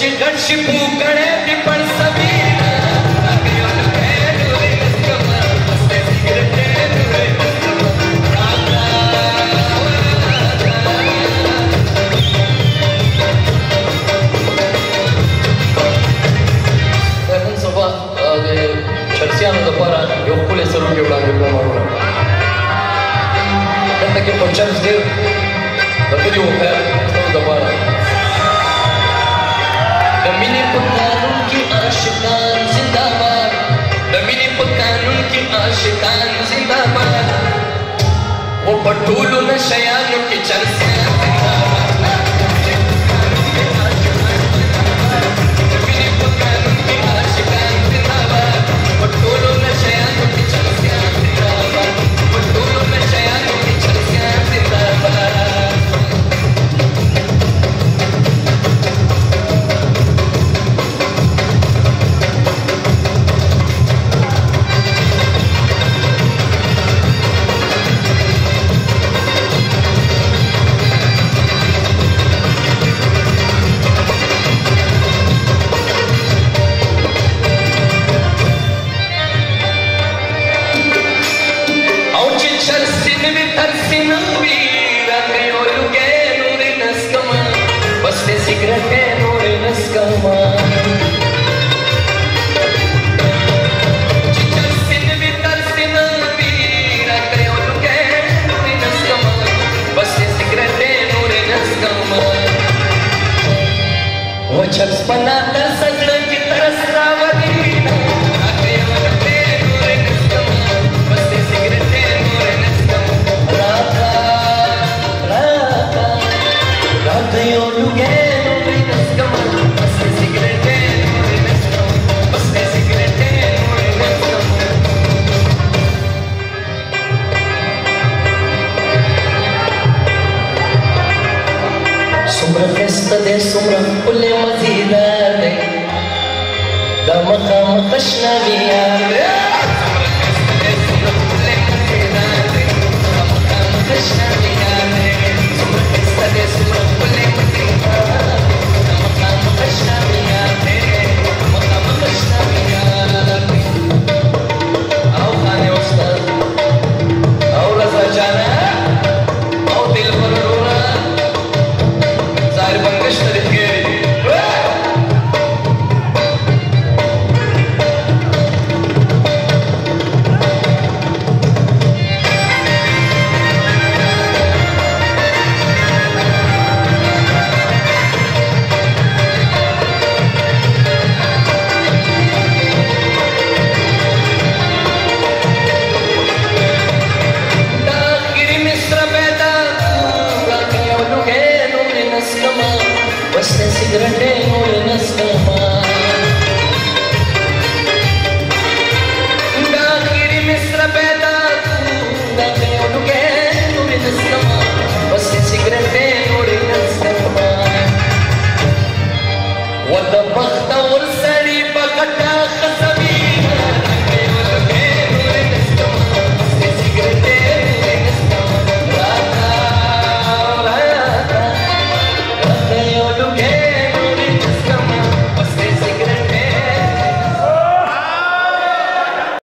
چې ګډ شي پوکړې دې پر سبي شخصیانو لپاره یو ښکلی سروکې وړاندې کړم وروڼه دلته کې په چرچ ډېر د کلیو خیر ستاسو لپاره आशिकान जिंदाबाद दमीने पकान उनकी आशिकान जिंदाबाद वो बटूलों में शयानों की चर्चा Очакс паната съгнати търсравани صدى سمرة كل ما تبالي دا مقا مقشنا بيا